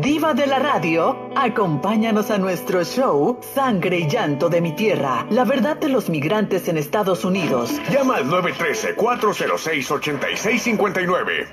Diva de la radio, acompáñanos a nuestro show Sangre y Llanto de mi Tierra, la verdad de los migrantes en Estados Unidos. Llama al 913-406-8659.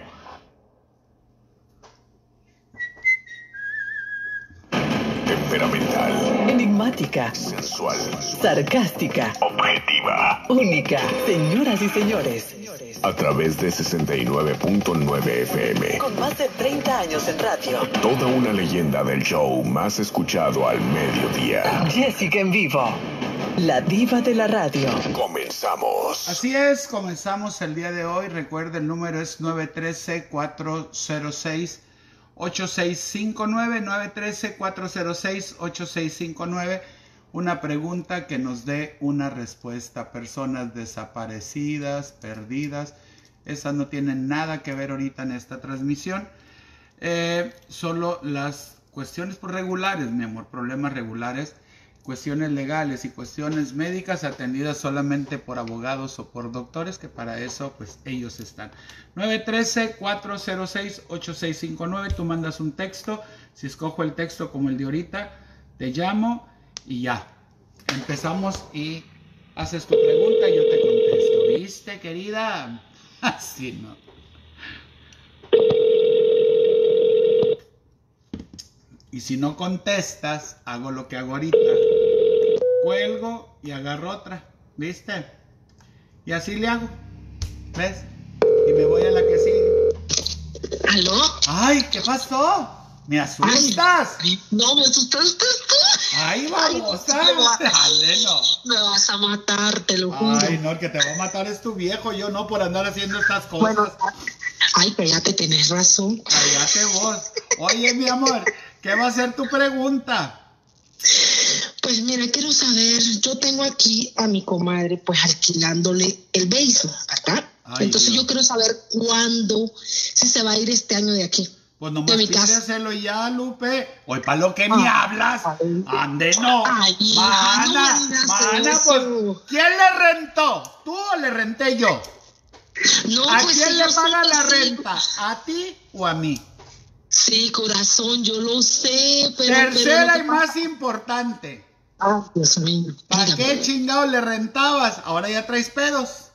Temperamental, Enigmática, sensual, sarcástica, objetiva. única. Señoras y señores, A través de 69.9 FM. con más de 30 años en radio, Toda una leyenda del show más escuchado al mediodía. Jessica en vivo, la diva de la radio. Comenzamos. Así es, comenzamos el día de hoy. Recuerda, el número es 913-406-8659. 913-406-8659. Una pregunta que nos dé una respuesta. Personas desaparecidas, perdidas. Esas no tienen nada que ver ahorita en esta transmisión. Eh, solo las cuestiones regulares, mi amor, problemas regulares, cuestiones legales y cuestiones médicas atendidas solamente por abogados o por doctores, que para eso pues ellos están. 913-406-8659, tú mandas un texto, si escojo el texto como el de ahorita, te llamo y ya. Empezamos y haces tu pregunta y yo te contesto. ¿Viste, querida? Así no. Y si no contestas, hago lo que hago ahorita. Cuelgo y agarro otra. ¿Viste? Y así le hago. ¿Ves? Y me voy a la que sigue. ¿Aló? ¡Ay! ¿Qué pasó? ¿Me asustas? No, me asustaste tú. ¡Ay, babosa! Ay, me no. Me vas a matar, te lo juro. Ay, no, el que te va a matar es tu viejo. Yo no por andar haciendo estas cosas. bueno, ay, cállate, tenés razón. Cállate vos. Oye, mi amor, ¿qué va a ser tu pregunta? Pues mira, quiero saber, yo tengo aquí a mi comadre, pues alquilándole el beso, ¿verdad? Ay, Entonces Dios. yo quiero saber cuándo, si se va a ir este año de aquí. Pues nomás pídeselo ya, Lupe. Hoy para lo que me Ah, hablas. ay. Ande no. Ay, mana, no me mana, pues. ¿Quién le rentó? ¿Tú o le renté yo? No, ¿A pues quién sí, le paga la sí. renta? ¿A ti o a mí? Sí, corazón, yo lo sé, pero... Tercera y más importante. Ay, Dios mío. ¿Para qué chingado le rentabas? Ahora ya traes pedos.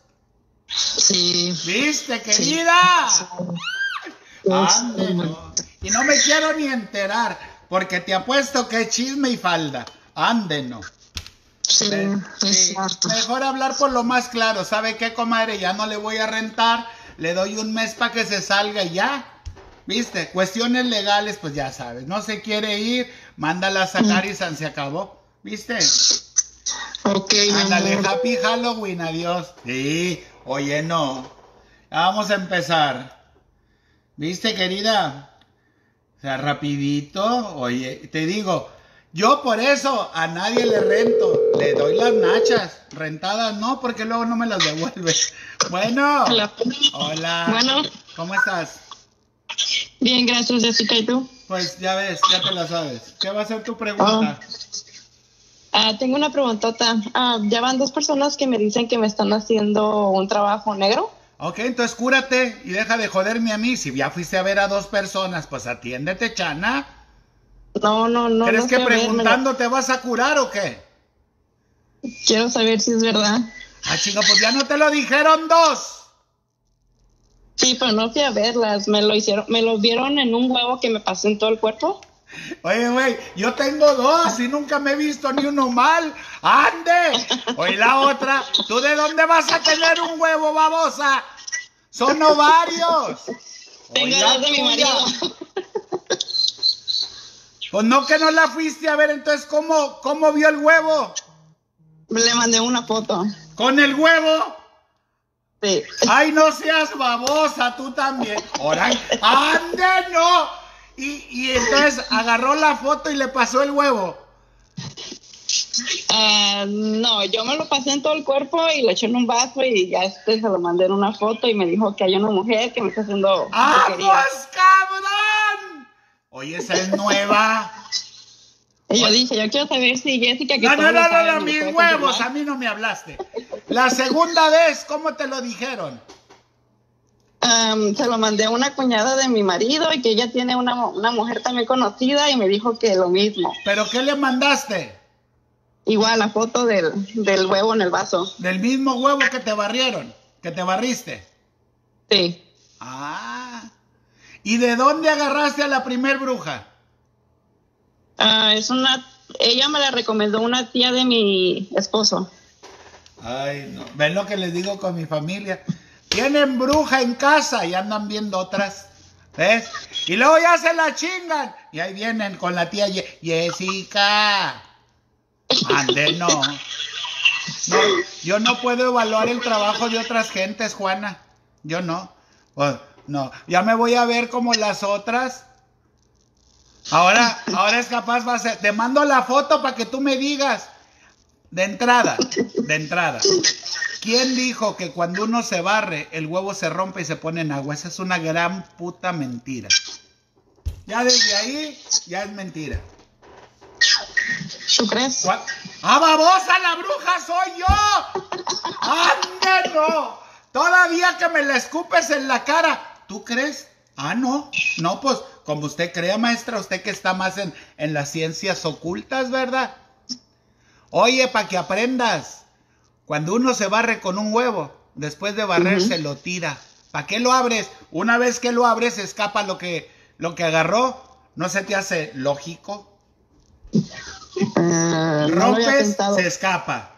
Sí. ¿Viste, sí. querida? Dios Ande, mío. no. Y no me quiero ni enterar, porque te apuesto que es chisme y falda. Ande, no. Sí, es cierto. Mejor hablar por lo más claro. ¿Sabe qué, comadre? Ya no le voy a rentar. Le doy un mes para que se salga y ya. ¿Viste? Cuestiones legales, pues ya sabes. No se quiere ir, mándala a sacar y san se acabó. ¿Viste? Ok, Ándale, happy Halloween, adiós. Sí, oye, no. Vamos a empezar. ¿Viste, querida? O sea, rapidito. Oye, te digo, yo por eso a nadie le rento. Le doy las nachas. Rentadas no, porque luego no me las devuelve. Bueno. Hola. Hola. Bueno. ¿Cómo estás? Bien, gracias, Jessica. ¿Y tú? Pues ya ves, ya te la sabes. ¿Qué va a ser tu pregunta? Ah, tengo una preguntota. Ah, ya van dos personas que me dicen que me están haciendo un trabajo negro. Ok, entonces cúrate y deja de joderme a mí. Si ya fuiste a ver a dos personas, pues atiéndete, Chana. No, no, no. ¿Crees no que preguntando te vas a curar o qué? Quiero saber si es verdad. Ah, chinga, pues ya no te lo dijeron dos. Sí, pero no fui a verlas. Me lo hicieron, me lo vieron en un huevo que me pasé en todo el cuerpo. Oye, güey, yo tengo dos y nunca me he visto ni uno mal. ¡Ande! Oye, la otra, ¿tú de dónde vas a tener un huevo, babosa? Son ovarios. Tengo dos de mi marido. Pues no que no la fuiste a ver, entonces, ¿cómo, cómo vio el huevo? Le mandé una foto. ¿Con el huevo? Sí. Ay, no seas babosa, tú también. Ande, no. Y, y entonces agarró la foto y le pasó el huevo. Ah, no, yo me lo pasé en todo el cuerpo y lo eché en un vaso y ya este se lo mandé en una foto y me dijo que hay una mujer que me está haciendo porquería. ¡Vamos, cabrón! Oye, esa es nueva. Y yo dije, yo quiero saber si Jessica que No, no, no, no, no, mis huevos, a mí no me hablaste. La segunda vez, ¿cómo te lo dijeron? Am, se lo mandé a una cuñada de mi marido y que ella tiene una, una mujer también conocida y me dijo que lo mismo. ¿Pero qué le mandaste? Igual la foto del, del huevo en el vaso. Del mismo huevo que te barrieron, que te barriste. Sí. Ah. ¿Y de dónde agarraste a la primer bruja? Ah, es una, ella me la recomendó una tía de mi esposo. Ay, no. ¿Ven lo que les digo con mi familia? Tienen bruja en casa y andan viendo otras. ¿Ves? Y luego ya se la chingan. Y ahí vienen con la tía Jessica. Ande, no. No, yo no puedo evaluar el trabajo de otras gentes, Juana. Yo no. No, ya me voy a ver como las otras. Ahora, ahora es capaz, va a ser. Te mando la foto para que tú me digas. De entrada, de entrada. ¿Quién dijo que cuando uno se barre, el huevo se rompe y se pone en agua? Esa es una gran puta mentira. Ya desde ahí, ya es mentira. ¿Tú crees? ¿Cuál? ¡Ah, babosa, la bruja soy yo! ¡Ande, no! Todavía que me la escupes en la cara. ¿Tú crees? Ah, no. No, pues, como usted crea, maestra, usted que está más en, en las ciencias ocultas, ¿verdad? Oye, para que aprendas. Cuando uno se barre con un huevo, después de barrerse lo tira. ¿Para qué lo abres? Una vez que lo abres, escapa lo que, lo que agarró. ¿No se te hace lógico? Ah, Rompes, se escapa.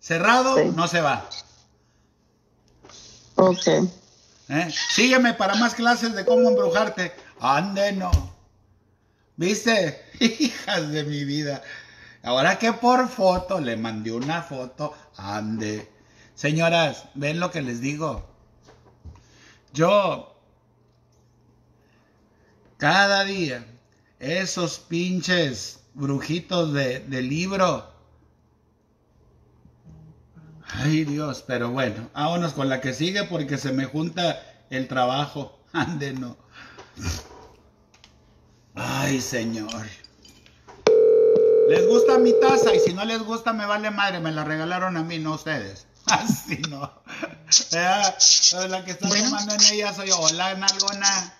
Cerrado, Sí. no se va. Ok. ¿eh? Sígueme para más clases de cómo embrujarte. Ande, no. ¿Viste? Hijas de mi vida. Ahora que por foto le mandé una foto, ande. Señoras, ven lo que les digo. Yo, cada día, esos pinches brujitos de, libro. Ay Dios, pero bueno, vámonos con la que sigue porque se me junta el trabajo. Ande, no. Ay, señor. ¿Les gusta mi taza? Y si no les gusta, me vale madre. Me la regalaron a mí, no a ustedes. Así no. Eh, la que está Bueno. tomando en ella soy yo. Hola, Nalgona.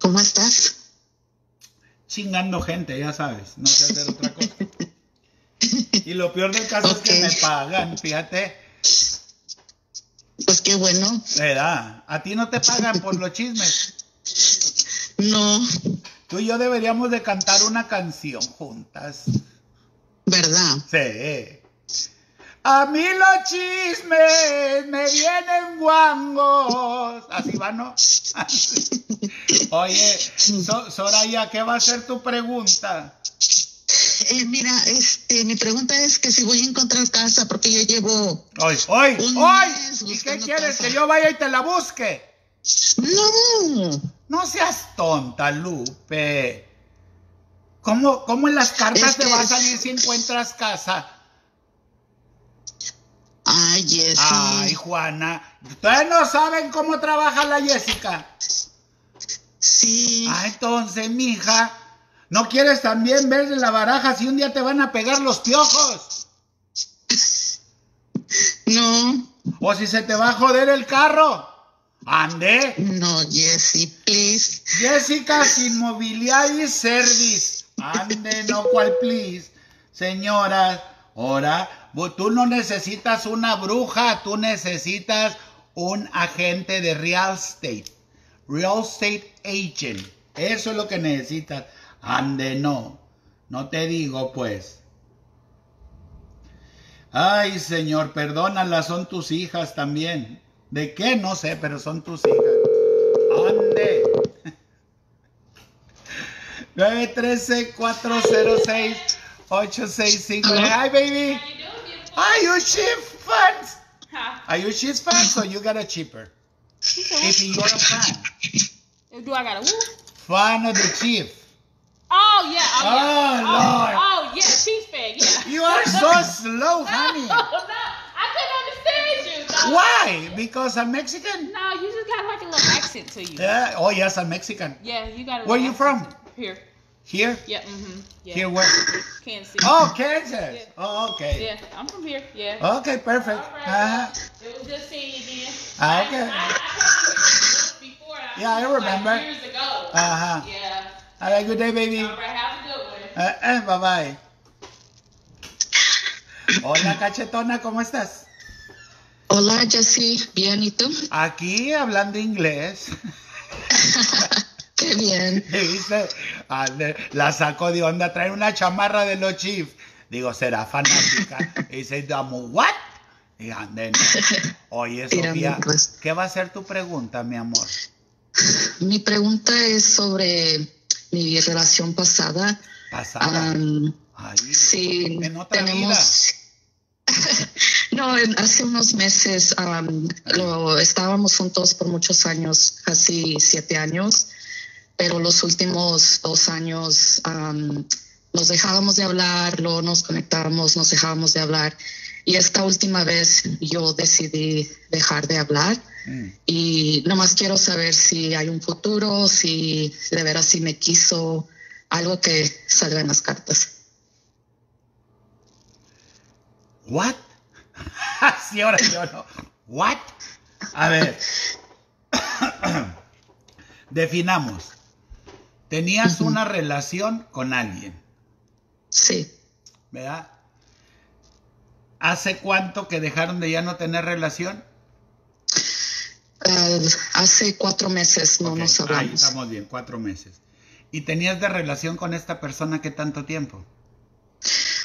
¿Cómo estás? Chingando gente, ya sabes. No sé hacer otra cosa. Y lo peor del caso es que me pagan, fíjate. Pues qué bueno. ¿Verdad? A ti no te pagan por los chismes. No, Tú y yo deberíamos de cantar una canción juntas. ¿verdad? Sí. A mí los chismes me vienen guangos. Así va, ¿no? Oye, So- Soraya, ¿qué va a ser tu pregunta? Eh, mira, este, mi pregunta es que si voy a encontrar casa, porque yo llevo... Hoy, hoy, hoy. ¿Y qué quieres? casa. ¿Que yo vaya y te la busque? No, No seas tonta, Lupe. ¿Cómo, cómo en las cartas Es te va a salir si encuentras casa? ay, Jessy. Ay, Juana. Ustedes no saben cómo trabaja la Jessica. Sí, Ah, entonces, mija, ¿no quieres también ver la baraja si un día te van a pegar los piojos? no, O si se te va a joder el carro. Ande. no, Jessy, please. Jessica's Inmobiliary Service. Ande, no cual please. Señora, ahora, tú no necesitas una bruja, tú necesitas un agente de real estate. Real estate agent. Eso es lo que necesitas. Ande, no. No te digo, pues. Ay, Señor, perdónalas, son tus hijas también. ¿De qué? No sé, pero son tus hijas. Ande. 913-406-865. Hi, baby. Are you cheap fans? Are you cheap fans or you got a cheaper? If you're a fan. Do I got a woo? Fan of the chief. Oh yeah. Oh, yeah. Oh, Lord. Oh, oh yeah, Chiefs fan. Yeah. You are so slow, honey. Oh, no, Why? Because I'm Mexican? No, you just got like a little accent to you. Yeah. Oh, yes, I'm Mexican. Yeah, you got. A Where little you from? Here. Here? Yeah. Mm-hmm. Yeah. Here where? Kansas Oh, Kansas. Yeah. Oh, okay. Yeah, I'm from here. Yeah. Okay, perfect. All right. Uh-huh. It was good seeing you again. Ah, okay. I, I, Yeah, I remember. Years ago. Uh-huh. Yeah. Have a good day, baby. All right, have a good one. Eh, eh, bye bye. Hola, cachetona, ¿cómo estás? Hola, Jessy. Bien, ¿y tú? Aquí hablando inglés. Qué bien. Dice, ah, la sacó de onda, trae una chamarra de los Chiefs. Digo, será fanática. Y dice, damo, ¿what? Y ande, no. Oye, Sofía. ¿qué va a ser tu pregunta, mi amor? Mi pregunta es sobre mi relación pasada. Pasada. Ay, sí, en otra tenemos. no, hace unos meses am, lo, estábamos juntos por muchos años, casi siete años, pero los últimos dos años am, nos dejábamos de hablar, luego nos conectábamos, nos dejábamos de hablar. Y esta última vez yo decidí dejar de hablar Mm. y nomás quiero saber si hay un futuro, si de veras si me quiso, algo que salga en las cartas. ¿What? sí, ahora yo no. ¿What? A ver. Definamos. Tenías una relación con alguien, Sí, ¿verdad? ¿Hace cuánto que dejaron de ya no tener relación? Ah, hace cuatro meses no Ok, nos Ahí hablamos. estamos bien, cuatro meses. ¿Y tenías de relación con esta persona qué tanto tiempo?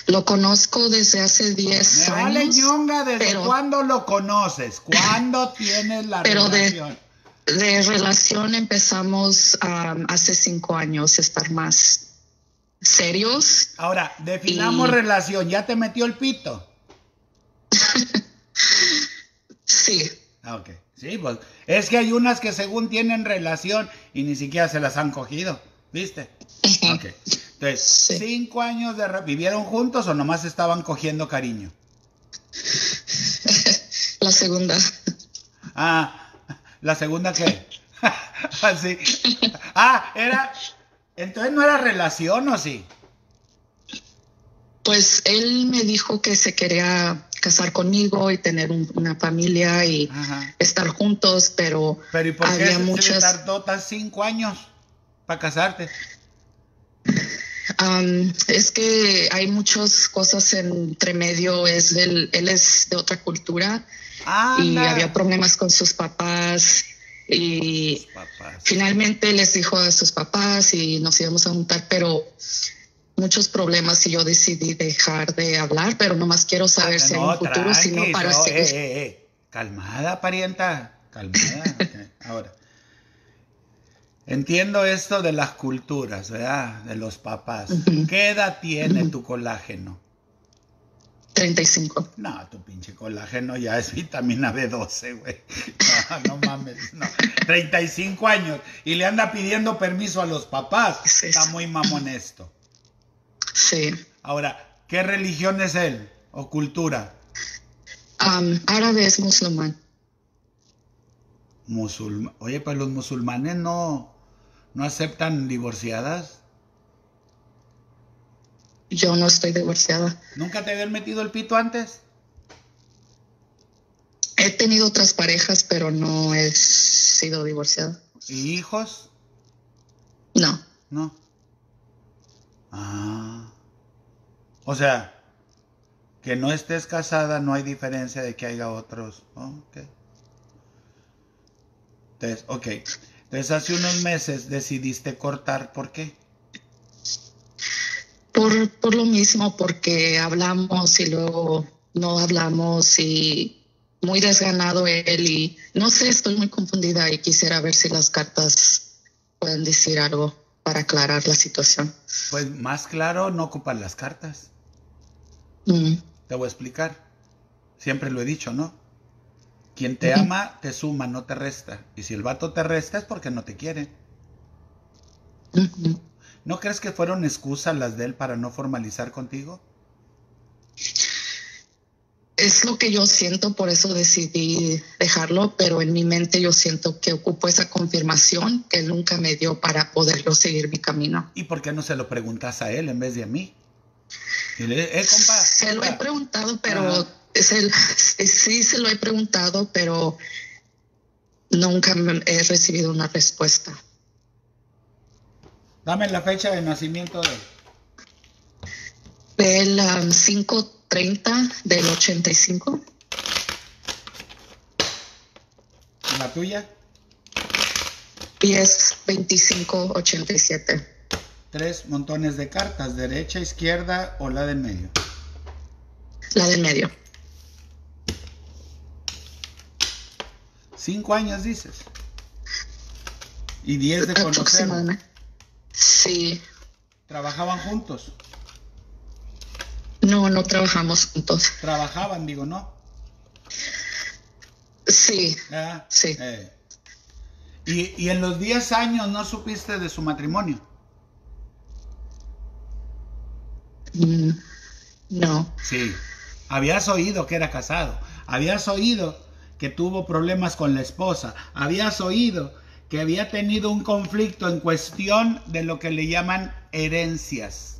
Lo conozco desde hace 10 Me vale años. ñonga, ¿desde pero- cuándo lo conoces? ¿Cuándo tienes la Pero de- relación? De relación empezamos am, hace cinco años a estar más serios. Ahora, definamos Y- relación. ¿Ya te metió el pito? Sí, Ah, ok. Sí, pues es que hay unas que según tienen relación y ni siquiera se las han cogido, ¿viste? Ok. Entonces, Sí. cinco años de... ¿Vivieron juntos o nomás estaban cogiendo cariño? la segunda. Ah, ¿la segunda qué? Así. Ah, era... Entonces no era relación o sí? Pues él me dijo que se quería casar conmigo y tener un- una familia y Ajá. estar juntos, pero, Pero ¿y por qué había se, se le muchas... tardó tan cinco años para casarte? Am, es que hay muchas cosas entre medio. Es del, él es de otra cultura y había problemas con sus papás y Papás. finalmente les dijo a sus papás y nos íbamos a juntar, pero muchos problemas y yo decidí dejar de hablar, pero nomás quiero saber si hay un futuro, si no tranqui, para no, seguir. eh, eh, eh. Calmada, parienta. Calmada. Ahora. Entiendo esto de las culturas, ¿verdad? De los papás. ¿Qué edad tiene tu colágeno? 35. No, tu pinche colágeno ya es vitamina B12, güey. No, no mames, no. 35 años y le anda pidiendo permiso a los papás. Sí, Está muy mamón esto. Sí. Ahora, ¿qué religión es él? ¿O cultura? Árabe es musulmán. Musulma- Oye, pues los musulmanes no, no aceptan divorciadas. Yo no estoy divorciada. ¿Nunca te habían metido el pito antes? He tenido otras parejas, pero no he sido divorciada. ¿Y hijos? No. No. Ah. O sea, que no estés casada no hay diferencia de que haya otros. Oh, ok. Entonces, ok. Entonces hace unos meses decidiste cortar, ¿por qué? Por, por lo mismo, porque hablamos y luego no hablamos y muy desganado él y no sé, estoy muy confundida y quisiera ver si las cartas pueden decir algo para aclarar la situación. Pues más claro, no ocupan las cartas. Mm, Te voy a explicar. Siempre lo he dicho, ¿no? Quien te ama, te suma, no te resta. Y si el vato te resta es porque no te quiere. ¿No crees que fueron excusas las de él para no formalizar contigo? Es lo que yo siento, por eso decidí dejarlo, pero en mi mente yo siento que ocupo esa confirmación que él nunca me dio para poderlo seguir mi camino. ¿Y por qué no se lo preguntas a él en vez de a mí? Le, eh, compa, Se lo he preguntado, pero. Es el, sí se lo he preguntado, pero nunca he recibido una respuesta. Dame la fecha de nacimiento de él. Del um, 530 del 85, ¿La tuya? 10 25 87. Tres montones de cartas, derecha, izquierda o la del medio. La del medio. Cinco años dices. Y diez de conocer. Sí. Trabajaban juntos. No, no trabajamos juntos. Trabajaban, digo, ¿no? Sí, Ah, Sí. eh. Y, y en los 10 años no supiste de su matrimonio. mm, no. Sí. Habías oído que era casado. Habías oído que tuvo problemas con la esposa. Habías oído que había tenido un conflicto en cuestión de lo que le llaman herencias.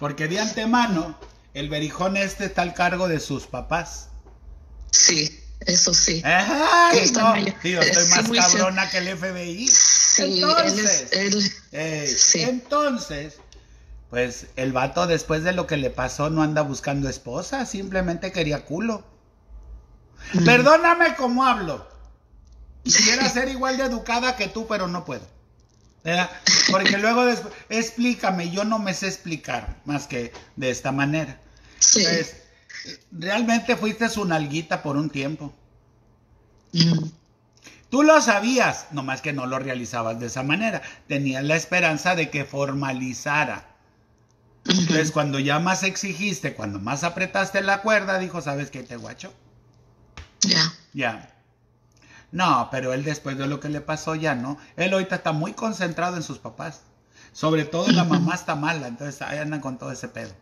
Porque de antemano, el berijón este está al cargo de sus papás. Sí, eso sí. Tío, estoy más cabrona que el FBI. Sí, él Entonces, es, él, Ey, Sí. Entonces, pues el vato después de lo que le pasó no anda buscando esposa, simplemente quería culo. Mm. Perdóname como hablo. Quisiera ser igual de educada que tú, pero no puedo. ¿Verdad? Porque luego después, explícame, yo no me sé explicar más que de esta manera. sí. Entonces, realmente fuiste su nalguita por un tiempo. Mm, Tú lo sabías, nomás que no lo realizabas de esa manera. Tenías la esperanza de que formalizara. Entonces, cuando ya más exigiste, cuando más apretaste la cuerda, dijo, ¿sabes qué te guacho? Ya. Ya. No, pero él después de lo que le pasó ya no. Él ahorita está muy concentrado en sus papás. Sobre todo la mamá está mala, entonces ahí andan con todo ese pedo.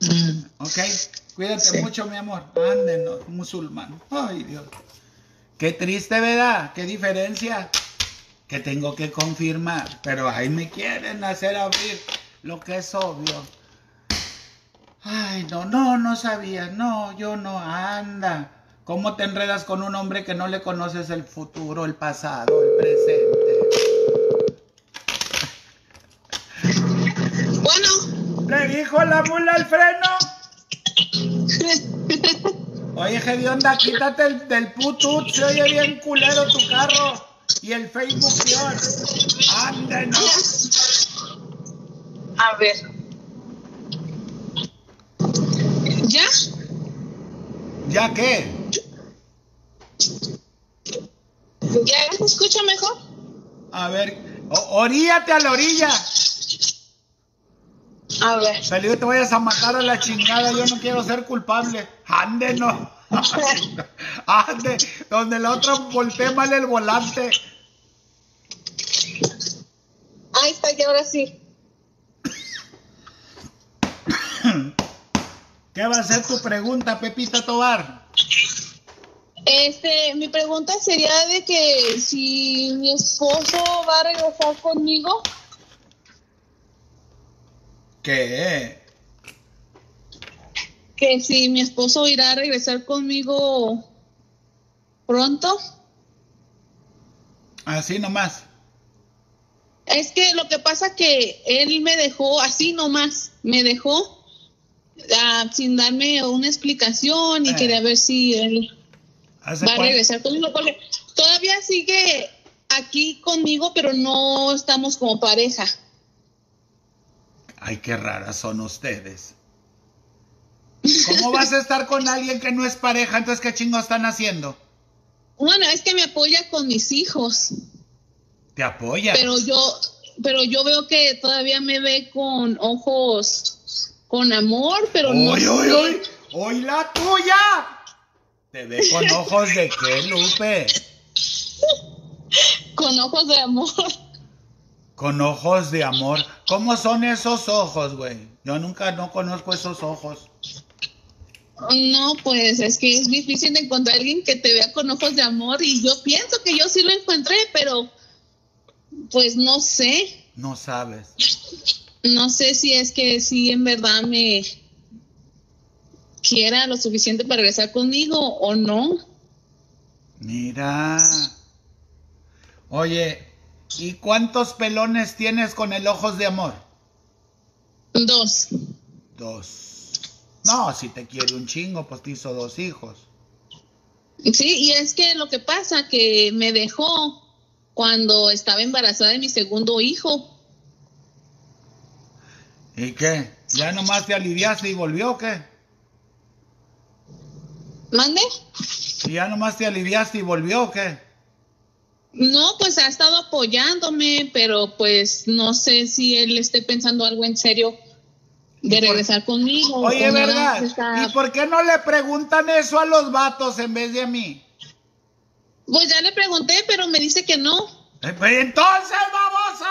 Mm, ¿Ok? Cuídate Sí. mucho, mi amor. Ándenos, musulmán. Ay, Dios. Qué triste, ¿verdad? Qué diferencia. Que tengo que confirmar. Pero ahí me quieren hacer abrir lo que es obvio. Ay, no, no, no sabía. No, yo no. Anda. ¿Cómo te enredas con un hombre que no le conoces el futuro, el pasado, el presente? Bueno, ¿Le dijo la mula al freno? Oye, onda, quítate el, del putut, se oye bien culero tu carro. Y el Facebook peor. Ande, no. A ver. ¿Ya? ¿Ya qué? ¿Ya se escucha mejor? A ver, oríate a la orilla. A ver. Felipe, te vayas a matar a la chingada, yo no quiero ser culpable. Ande, no. Ande, donde la otra voltee mal el volante. Ahí está, y ahora sí. ¿Qué va a ser tu pregunta, Pepita Tobar? Este, mi pregunta sería de que si mi esposo va a regresar conmigo. ¿Qué? Que si mi esposo irá a regresar conmigo pronto. Así nomás. Es que lo que pasa que él me dejó así nomás, me dejó ah, sin darme una explicación y Eh. quería ver si él ¿Hace va a regresar conmigo porque todavía sigue aquí conmigo, pero no estamos como pareja. Ay, qué raras son ustedes. ¿Cómo vas a estar con alguien que no es pareja? Entonces, ¿qué chingo están haciendo? Bueno, es que me apoya con mis hijos, Te apoya. pero yo, pero yo veo que todavía me ve con ojos con amor, pero no ¡Uy, sé. uy, uy! ¡Uy, la tuya! Te ve con ojos de qué, Lupe? con ojos de amor. Con ojos de amor. ¿Cómo son esos ojos, güey? Yo nunca no conozco esos ojos. No, pues es que es difícil encontrar a alguien que te vea con ojos de amor y yo pienso que yo sí lo encontré, pero pues no sé, No sabes. No sé si es que sí en verdad me quiera lo suficiente para regresar conmigo o no. Mira. Oye, ¿y cuántos pelones tienes con el ojos de amor? Dos. Dos. No, si te quiere un chingo, pues te hizo dos hijos. Sí, y es que lo que pasa que me dejó cuando estaba embarazada de mi segundo hijo. ¿Y qué? ¿Ya nomás te aliviaste y volvió o qué? ¿Mande? ¿Y ya nomás te aliviaste y volvió o qué? No, pues ha estado apoyándome, pero pues no sé si él esté pensando algo en serio de ¿Y por- regresar conmigo. Oye, más ¿verdad? está- ¿Y por qué no le preguntan eso a los vatos en vez de a mí? Pues ya le pregunté, pero me dice que no. Eh, pues entonces, babosa,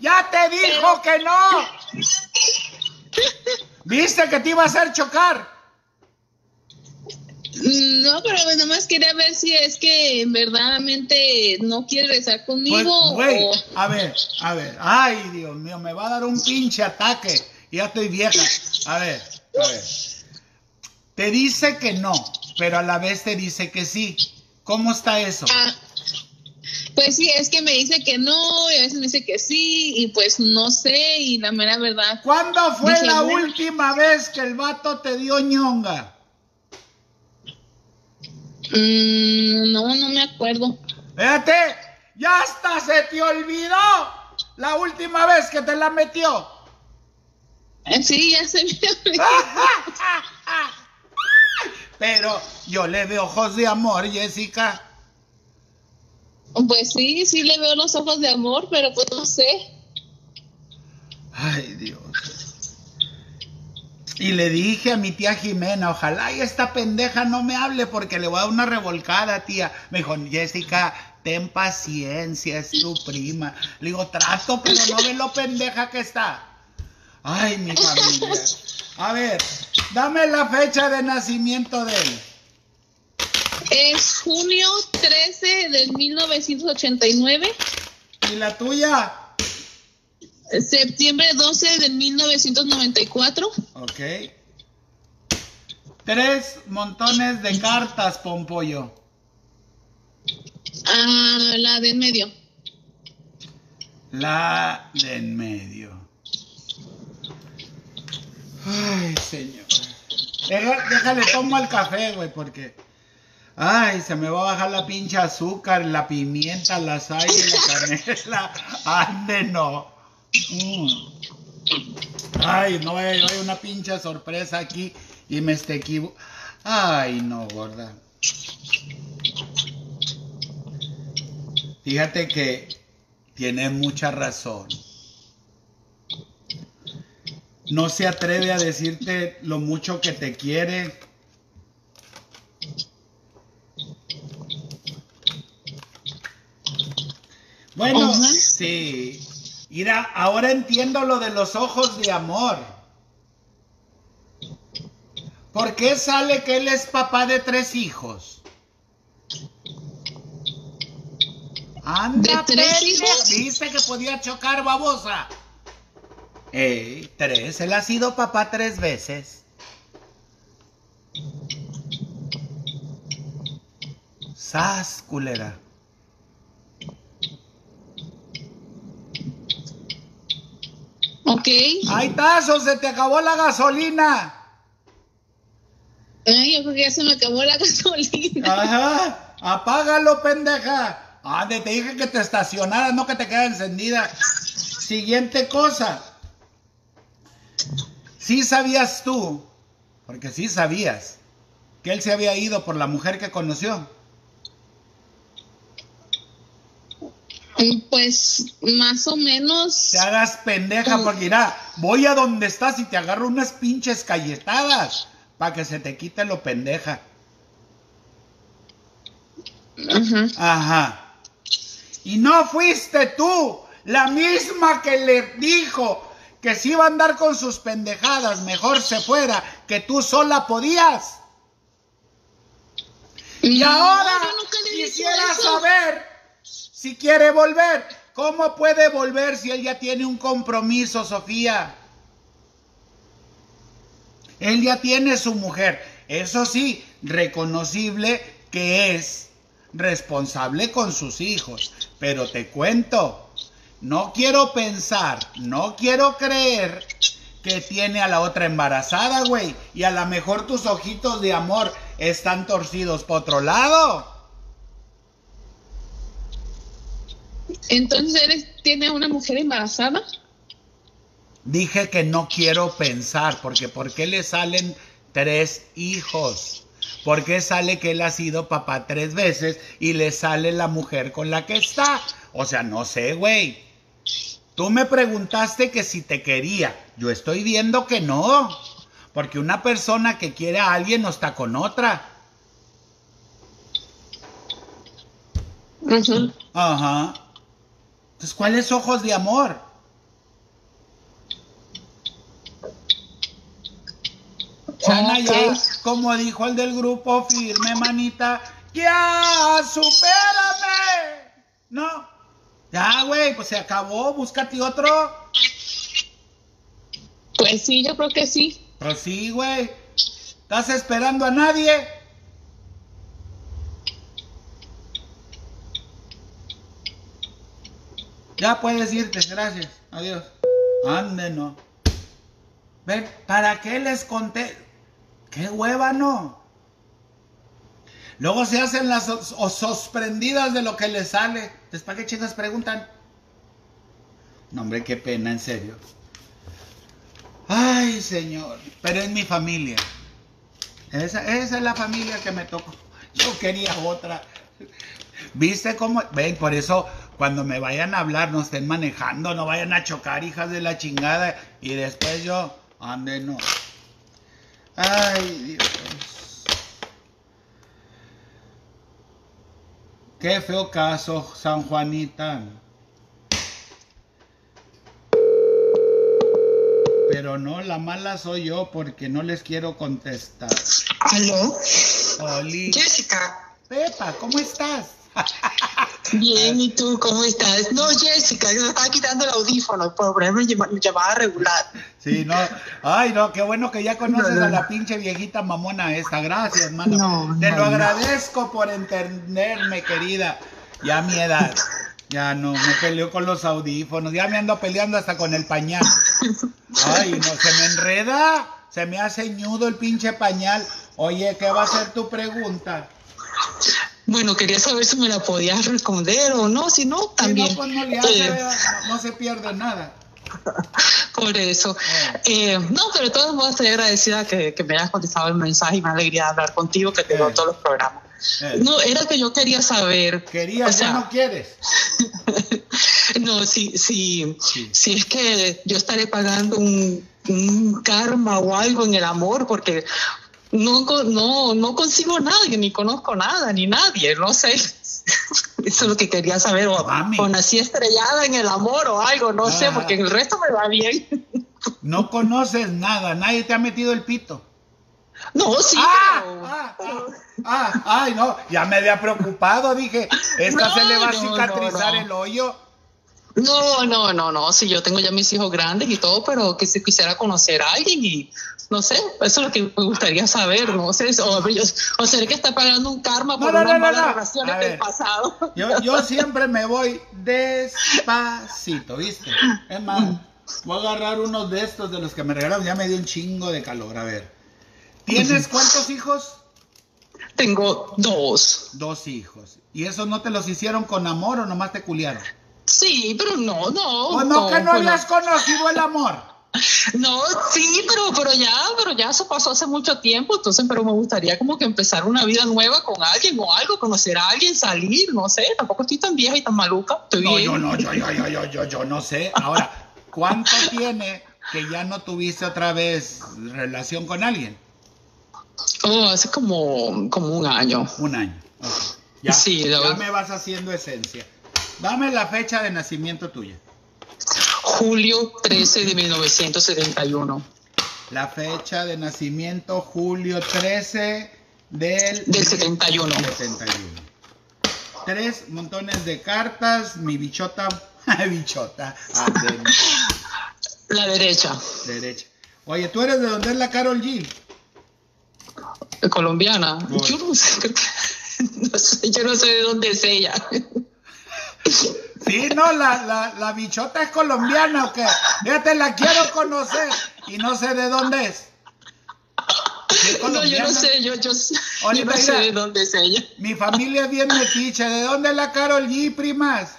ya te dijo que no. ¿Viste que te iba a hacer chocar? No, pero nada más quería ver si es que verdaderamente no quiere regresar Pues, conmigo. o... a ver, a ver. Ay, Dios mío, me va a dar un pinche ataque. Ya estoy vieja. A ver, a ver. Te dice que no, pero a la vez te dice que sí. ¿Cómo está eso? Ah, pues sí, es que me dice que no, y a veces me dice que sí, y pues no sé, y la mera verdad. ¿Cuándo fue Dije, la bueno. última vez que el vato te dio ñonga? Mm, no, no me acuerdo. Espérate, ya hasta se te olvidó la última vez que te la metió. Eh, Sí, ya se me olvidó. Pero yo le veo ojos de amor, Jessica. Pues sí, sí le veo los ojos de amor, pero pues no sé. Ay, Dios. Y le dije a mi tía Jimena, ojalá y esta pendeja no me hable porque le voy a dar una revolcada, tía. Me dijo, Jessica, ten paciencia, es tu prima. Le digo, trato, pero no ve lo pendeja que está. Ay, mi familia. A ver, dame la fecha de nacimiento de él. Es junio 13 del 1989, ¿Y la tuya? septiembre 12 del 1994, Ok. Tres montones de cartas, Pompollo. ah, la de en medio. La de en medio. Ay, señor. Deja- déjale, tomo el café, güey, porque. Ay, se me va a bajar la pinche azúcar, la pimienta, la sal la canela. Ande, no. Mm. Ay, no, hay, hay una pinche sorpresa aquí y me esté equivo. Ay, no, gorda. Fíjate que tiene mucha razón. No se atreve a decirte lo mucho que te quiere. Bueno, sí. Mira, ahora entiendo lo de los ojos de amor. ¿Por qué sale que él es papá de tres hijos? Anda, ¿De tres hijos? Viste que podía chocar, babosa. Ey, tres. Él ha sido papá tres veces. Sas, culera. Ok. ¡Ay, tazo! ¡Se te acabó la gasolina! Ay, yo creo que ya se me acabó la gasolina. Ajá, apágalo, pendeja. Ande, te dije que te estacionaras, no que te quede encendida. Siguiente cosa. Sí sabías tú, porque sí sabías, que él se había ido por la mujer que conoció. Pues más o menos. Te hagas pendeja, porque irá, voy a donde estás y te agarro unas pinches calletadas para que se te quite lo pendeja. Ajá. Ajá. Y no fuiste tú, la misma que le dijo que si iba a andar con sus pendejadas, mejor se fuera, que tú sola podías. Y ahora quisiera saber si quiere volver. ¿Cómo puede volver si él ya tiene un compromiso, Sofía? Él ya tiene su mujer. Eso sí, reconocible que es responsable con sus hijos. Pero te cuento, no quiero pensar, no quiero creer que tiene a la otra embarazada, güey. Y a lo mejor tus ojitos de amor están torcidos por otro lado. Entonces, ¿eres, ¿tiene una mujer embarazada? Dije que no quiero pensar, porque ¿por qué le salen tres hijos? ¿Por qué sale que él ha sido papá tres veces y le sale la mujer con la que está? O sea, no sé, güey. Tú me preguntaste que si te quería. Yo estoy viendo que no. Porque una persona que quiere a alguien no está con otra. Ajá. Entonces, ¿cuáles ojos de amor? Chana, ya, como dijo el del grupo firme, manita, ya, supérame. No, ya, güey, pues se acabó, búscate otro. Pues sí, yo creo que sí. Pues sí, güey. ¿Estás esperando a nadie? Ya puedes irte, gracias. Adiós. Ande, no. Ven, ¿para qué les conté? ¡Qué hueva, no! Luego se hacen las os- sorprendidas de lo que les sale. Entonces, ¿para qué chicas preguntan? No, hombre, qué pena, en serio. Ay, señor, pero es mi familia. Esa es la familia que me tocó. Yo quería otra. ¿Viste cómo? Ven, por eso cuando me vayan a hablar, no estén manejando, no vayan a chocar, hijas de la chingada. Y después yo, ande, no. Ay, Dios. Qué feo caso, San Juanita. Pero no, la mala soy yo porque no les quiero contestar. Aló, Oli. Jessica. Pepa, ¿cómo estás? Bien, ¿y tú cómo estás? No, Jessica, yo me estaba quitando el audífono por ponerme llamada regular. Sí, no. Ay, no, qué bueno que ya conoces No, no, a la pinche viejita mamona esta. Gracias, mano. No, Te lo agradezco por entenderme, querida. Ya a mi edad. Ya no, me peleo con los audífonos. Ya me ando peleando hasta con el pañal. Ay, no, se me enreda. Se me hace ñudo el pinche pañal. Oye, ¿qué va a ser tu pregunta? Bueno, quería saber si me la podías responder o no, si no, Si también. no, pues no le hace, Eh, no, se pierde nada. por eso. Eh, no, pero de todos modos estoy agradecida que, que me hayas contestado el mensaje y me alegría de hablar contigo, que te veo Eh. todos los programas. Eh. No, era que yo quería saber. Querías, o sea, ya no quieres. No, si, si, Sí. si es que yo estaré pagando un, un karma o algo en el amor, porque no, no, no consigo a nadie, ni conozco nada, ni nadie, no sé. Eso es lo que quería saber, o, Mami. o nací estrellada en el amor o algo, no sé, Ah. porque en el resto me va bien. No conoces nada, nadie te ha metido el pito. No, sí, ah, pero- ah, ah, ah, ay, no, ya me había preocupado, dije, esta No, se le va a cicatrizar no, no. el hoyo. No, no, no, no, sí, yo tengo ya mis hijos grandes y todo, pero que si quisiera conocer a alguien y no sé, eso es lo que me gustaría saber, no sé, o, o será que está pagando un karma No, por no, unas no, no, malas no. relaciones del pasado. Yo, yo siempre me voy despacito, ¿viste? Es más, voy a agarrar unos de estos de los que me regalaron, ya me dio un chingo de calor, a ver. ¿Tienes cuántos hijos? Tengo dos. Dos hijos. ¿Y esos no te los hicieron con amor o nomás te culiaron? Sí, pero no, no. ¿O no, que no pues habías conocido el amor? No, sí, pero, pero ya, pero ya eso pasó hace mucho tiempo, entonces, pero me gustaría como que empezar una vida nueva con alguien o algo, conocer a alguien, salir, no sé, tampoco estoy tan vieja y tan maluca, estoy No, bien. yo no, yo, yo, yo, yo, yo, yo no sé. Ahora, ¿cuánto tiene que ya no tuviste otra vez relación con alguien? Oh, hace como, como un año. Un año. Ya, Sí, ya me vas haciendo esencia. Dame la fecha de nacimiento tuya. Julio 13 de 1971. La fecha de nacimiento, julio 13 del... Del 71. 71. Tres montones de cartas, mi bichota, bichota, ah, de- La derecha, derecha. Oye, ¿tú eres de donde es la Carol G? colombiana. Yo No sé, yo no sé de dónde es ella. Sí, no, la, la, la bichota es colombiana o qué. Fíjate, la quiero conocer y no sé de dónde es. Sí, es No, yo no sé, yo, yo, yo Oye, no sé mira. de dónde es ella. Mi familia es bien metiche. ¿De dónde es la Carol G, primas?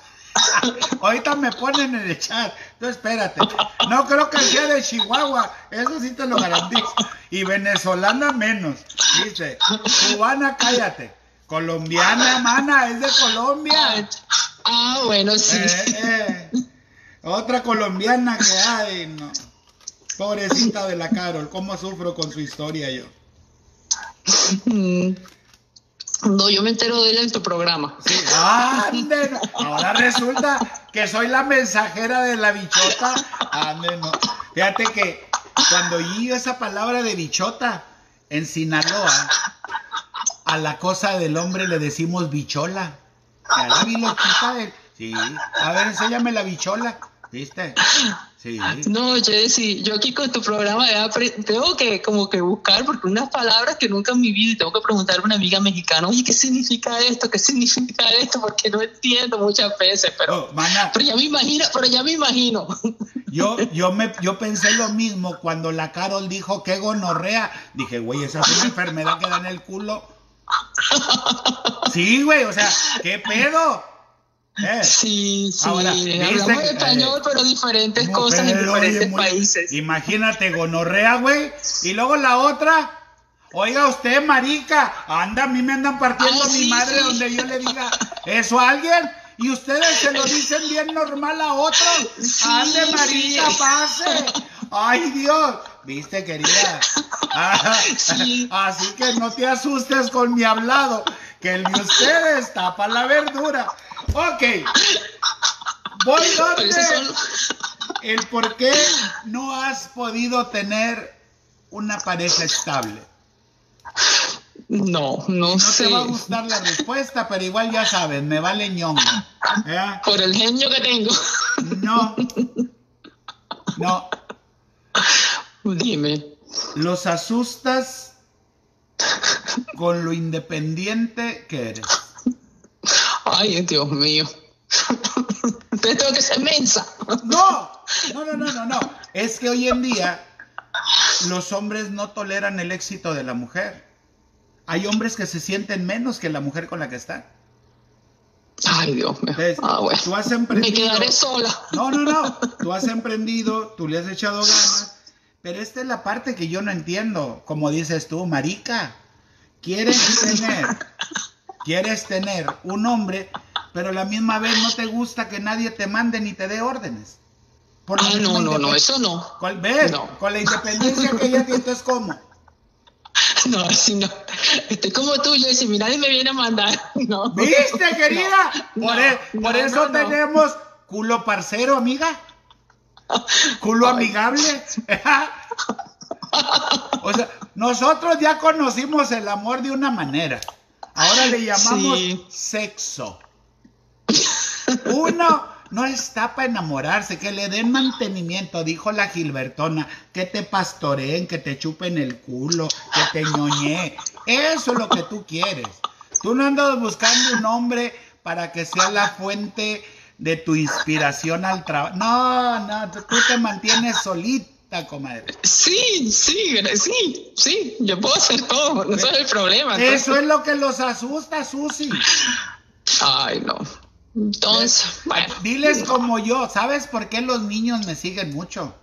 Ahorita me ponen en el chat. Tú espérate. No creo que sea de Chihuahua. Eso sí te lo garantizo. Y venezolana menos. Dice. Cubana, cállate. Colombiana, mana, es de Colombia. Ah, bueno, sí. Eh, eh. Otra colombiana que hay, no. Pobrecita de la Carol, cómo sufro con su historia yo. Mm. No, yo me entero de ella en tu programa. Sí, ande, no. Ahora resulta que soy la mensajera de la bichota. Ande, no. Fíjate que cuando oí esa palabra de bichota en Sinaloa, a la cosa del hombre le decimos bichola. La de- Sí. A ver, enséñame la bichola. ¿Viste? Sí. No, Jessy, yo aquí con tu programa tengo que como que buscar porque unas palabras que nunca en mi vida y tengo que preguntarle a una amiga mexicana, oye, ¿qué significa esto? ¿Qué significa esto? Porque no entiendo muchas veces, pero, pero ya me imagino, pero ya me imagino. Yo, yo, me, yo pensé lo mismo cuando la Carol dijo que gonorrea. Dije, güey, esa es una enfermedad que da en el culo. Sí, güey, o sea, ¿qué pedo? Eh, Sí, sí, Ahora, ¿viste hablamos que- español, pero diferentes no, cosas en pero, diferentes muy- países. Imagínate, gonorrea, güey. Y luego la otra. Oiga usted, marica, anda, a mí me andan partiendo Ay, mi sí, madre sí. donde yo le diga eso a alguien. Y ustedes se lo dicen bien normal a otro. Sí, Ande, marica, pase. Ay, Dios. ¿Viste, querida? Ah, Sí. Así que no te asustes con mi hablado, que el de ustedes tapa la verdura. Ok. Voy donde el por qué no has podido tener una pareja estable. No, no, No sé. te va a gustar la respuesta, pero igual ya sabes, me vale ñongo. ¿Eh? Por el genio que tengo. No. No. Dime. Los asustas con lo independiente que eres. Ay, Dios mío. Entonces tengo que ser mensa. No, no, no, no, no, no. Es que hoy en día los hombres no toleran el éxito de la mujer. Hay hombres que se sienten menos que la mujer con la que están. Ay, Dios mío. Ah, bueno. Tú has Me quedaré sola. No, no, no. Tú has emprendido, tú le has echado ganas. Pero esta es la parte que yo no entiendo. Como dices tú, marica. Quieres tener, quieres tener un hombre, pero a la misma vez no te gusta que nadie te mande ni te dé órdenes. Por Ah, no, no, no, eso no. ¿Cuál- ¿Ves? No. Con la independencia que ella tiene, entonces ¿cómo? No, así no. Estoy como tú, yo si nadie me viene a mandar. No. ¿Viste, querida? No, por e- por eso tenemos culo parcero, amiga. Culo amigable. o sea, nosotros ya conocimos el amor de una manera. Ahora le llamamos Sí. sexo. Uno no está para enamorarse, que le den mantenimiento, dijo la Gilbertona, que te pastoreen, que te chupen el culo, que te ñoñe. Eso es lo que tú quieres. Tú no andas buscando un hombre para que sea la fuente de tu inspiración al trabajo. No, no, tú te mantienes solita, comadre. Sí, sí, sí, sí. Yo puedo hacer todo. No es el problema. Eso es lo que los asusta, Susi. Ay, no. Entonces, bueno. Diles como yo, ¿sabes por qué los niños me siguen mucho?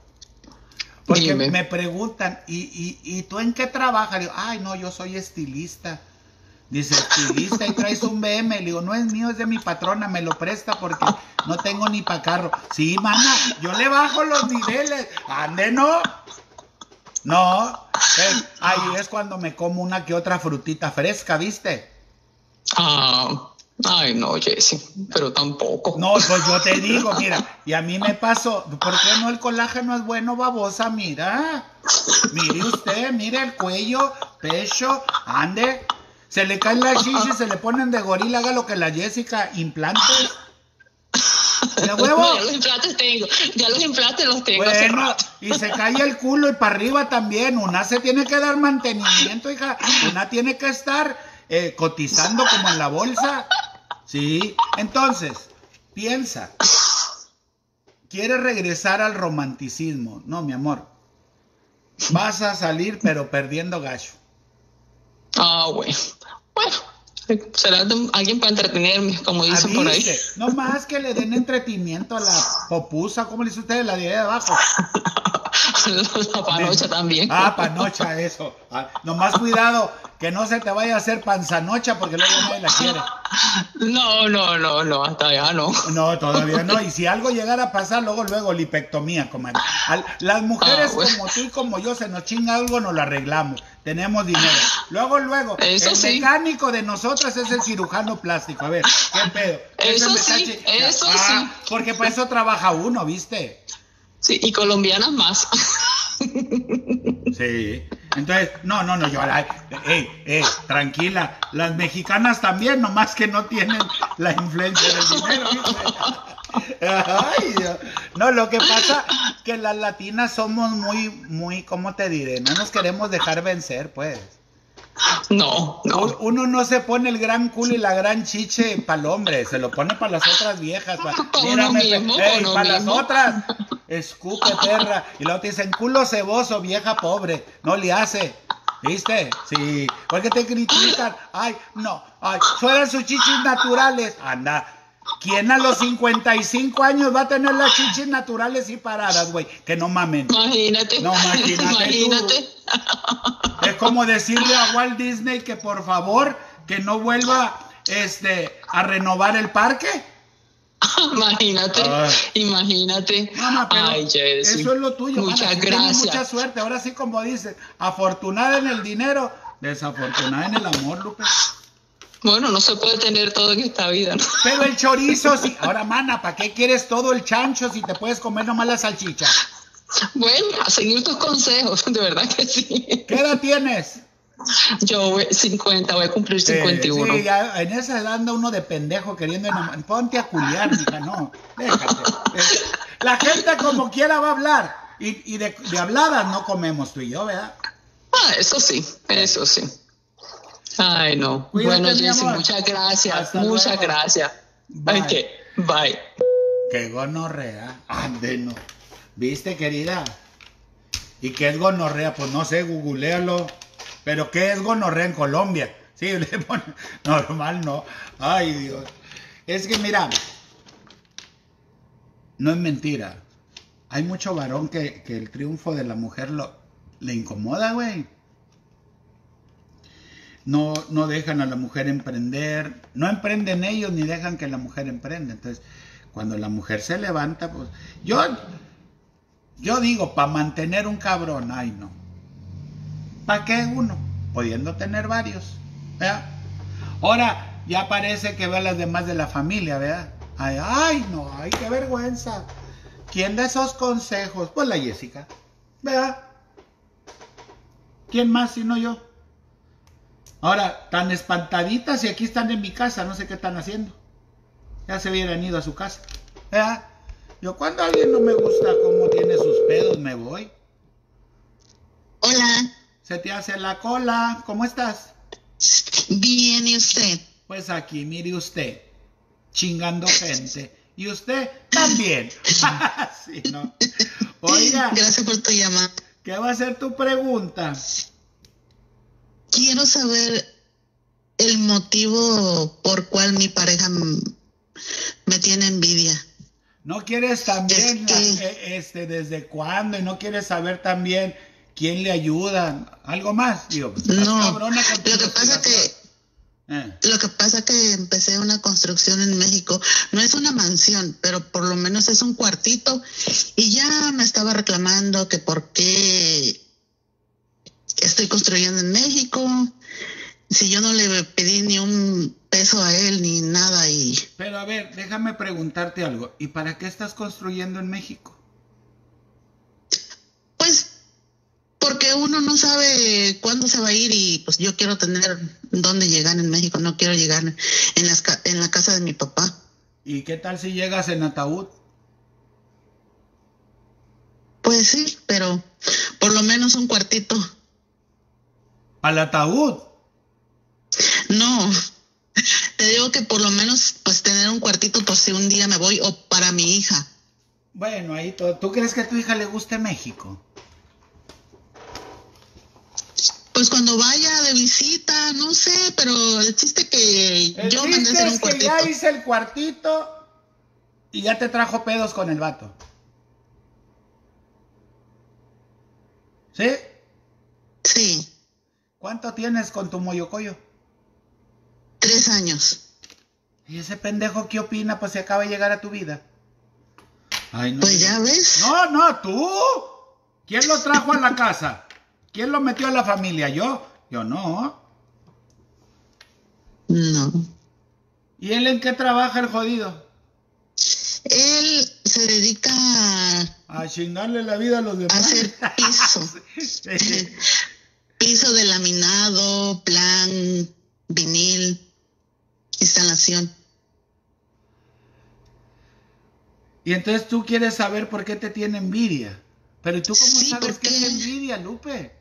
Porque Dime. me preguntan, ¿y, y, y tú en qué trabajas? Digo, ay, no, yo soy estilista. Dice, estilista y traes un BM. Le digo, no es mío, es de mi patrona, me lo presta porque no tengo ni para carro. Sí, mana, yo le bajo los niveles. Ande, no. No. Eh, ahí es cuando me como una que otra frutita fresca, ¿viste? Ah, ay, no, Jessy, pero tampoco. No, pues yo te digo, mira, y a mí me pasó, ¿por qué no el colágeno es bueno, babosa? Mira, mire usted, mire el cuello, pecho, ande, se le caen las chichis, se le ponen de gorila, haga lo que la Jessica, implantes. ¿De huevo? No, ya los implantes tengo. Ya los implantes los tengo Bueno, y se cae el culo y para arriba también. Una se tiene que dar mantenimiento, hija. Una tiene que estar eh, cotizando como en la bolsa. Sí, entonces, piensa. ¿Quieres regresar al romanticismo? No, mi amor. Vas a salir pero perdiendo gacho. Ah, bueno. Bueno, será de- alguien para entretenerme, como dicen por ahí. No más que le den entretenimiento a la popusa, ¿cómo le dice usted? La de abajo. La panocha también. Ah, panocha, eso. Ah, nomás cuidado, que no se te vaya a hacer panzanocha porque luego nadie la quiere. No, no, no, no, hasta allá no. No, todavía no. Y si algo llegara a pasar, luego, luego, lipectomía, comadre. Al- las mujeres Ah, bueno. como tú y como yo, se nos chinga algo, nos lo arreglamos. Tenemos dinero. Luego, luego, Eso el sí. mecánico de nosotras es el cirujano plástico. A ver, ¿qué pedo? Eso sí, eso Ah, sí. Porque para eso trabaja uno, ¿viste? Sí, y colombianas más. Sí. Entonces, no, no, no, yo, ay, ey, ey, tranquila. Las mexicanas también, nomás que no tienen la influencia del dinero. Ay. No, lo que pasa que las latinas somos muy, muy, ¿cómo te diré? No nos queremos dejar vencer, pues. No, no. Uno no se pone el gran culo y la gran chiche para el hombre, se lo pone para las otras viejas. Pa, mismo, para las otras. Escupe perra. Y luego te dicen culo ceboso, vieja pobre. No le hace. ¿Viste? Sí. Porque te critican. Ay, no. Ay, fueran sus chichis naturales. Anda. ¿Quién a los 55 años va a tener las chichis naturales y paradas, güey? Que no mamen. Imagínate. No, imagínate. Imagínate. Es como decirle a Walt Disney que por favor que no vuelva este a renovar el parque. Imagínate. Ay. Imagínate. Mamá, pero Ay, eso es lo tuyo. Muchas gracias. mucha suerte. Ahora sí, como dices, afortunada en el dinero, desafortunada en el amor, Lupe. Bueno, no se puede tener todo en esta vida, ¿no? Pero el chorizo, sí. Ahora, mana, ¿para qué quieres todo el chancho si te puedes comer nomás la salchicha? Bueno, a seguir tus consejos, de verdad que sí. ¿Qué edad tienes? Yo voy 50, voy a cumplir Eh, 51. sí, ya en esa edad anda uno de pendejo queriendo enamor- Ponte a culiar, mija, no. Déjate. Eh, la gente como quiera va a hablar. Y, y de, de habladas no comemos tú y yo, ¿verdad? Ah, eso sí, eso sí. Ay, no. Cuídate, bueno, Jessy, muchas gracias. Hasta muchas luego. gracias. Bye. Ok, bye. Que gonorrea. Ande, no. ¿Viste, querida? ¿Y qué es gonorrea? Pues no sé, googlealo. Pero ¿qué es gonorrea en Colombia? Sí, le pone- normal no. Ay, Dios. Es que mira, no es mentira. Hay mucho varón que, que el triunfo de la mujer lo, le incomoda, güey. No, no dejan a la mujer emprender, no emprenden ellos ni dejan que la mujer emprenda. Entonces, cuando la mujer se levanta, pues yo, yo digo, para mantener un cabrón, ay no. ¿Para qué uno? Pudiendo tener varios. ¿verdad? Ahora ya parece que ve a las demás de la familia, ¿verdad? Ay, ay, no, ay, qué vergüenza. ¿Quién da esos consejos? Pues la Jessica, ¿verdad? ¿Quién más sino yo? Ahora, tan espantaditas y aquí están en mi casa, no sé qué están haciendo. Ya se hubieran ido a su casa. ¿verdad? Yo cuando alguien no me gusta cómo tiene sus pedos, me voy. Hola, Se te hace la cola. ¿Cómo estás? bien, ¿y usted? Pues aquí, mire usted, chingando gente. Y usted también. Sí, ¿no? Oiga, Gracias por tu llamada. ¿qué va a ser tu pregunta? Quiero saber el motivo por cual mi pareja me tiene envidia. ¿No quieres también eh, este, desde cuándo? Y no quieres saber también quién le ayuda. ¿Algo más? Digo, pues, No, lo que pasa que. Eh, lo que pasa que empecé una construcción en México. No es una mansión, pero por lo menos es un cuartito. Y ya me estaba reclamando que por qué estoy construyendo en México. Si yo no le pedí ni un peso a él ni nada y Pero a ver, déjame preguntarte algo. ¿Y para qué estás construyendo en México? Pues porque uno no sabe cuándo se va a ir y pues yo quiero tener dónde llegar en México, no quiero llegar en, las, en la casa de mi papá. ¿Y qué tal si llegas en ataúd? Pues sí, pero por lo menos un cuartito. Al ataúd. No. Te digo que por lo menos pues tener un cuartito por si un día me voy o para mi hija. Bueno, ahí todo. ¿Tú crees que a tu hija le guste México? Pues cuando vaya de visita, no sé, pero el chiste que El yo mandé hacer es un que cuartito. ya hice el cuartito y ya te trajo pedos con el vato. Sí, ¿Cuánto tienes con tu moyocoyo? tres años. ¿Y ese pendejo qué opina? Pues se acaba de llegar a tu vida. Ay, no. Pues ya ves. No, no, tú. ¿Quién lo trajo a la casa? ¿Quién lo metió a la familia? ¿Yo? Yo no. No. ¿Y él en qué trabaja el jodido? Él se dedica a A chingarle la vida a los demás. hacer piso. piso de laminado, plan, vinil, instalación. y entonces tú quieres saber por qué te tiene envidia. Pero ¿y tú cómo Sí, sabes ¿por que qué? es envidia, Lupe?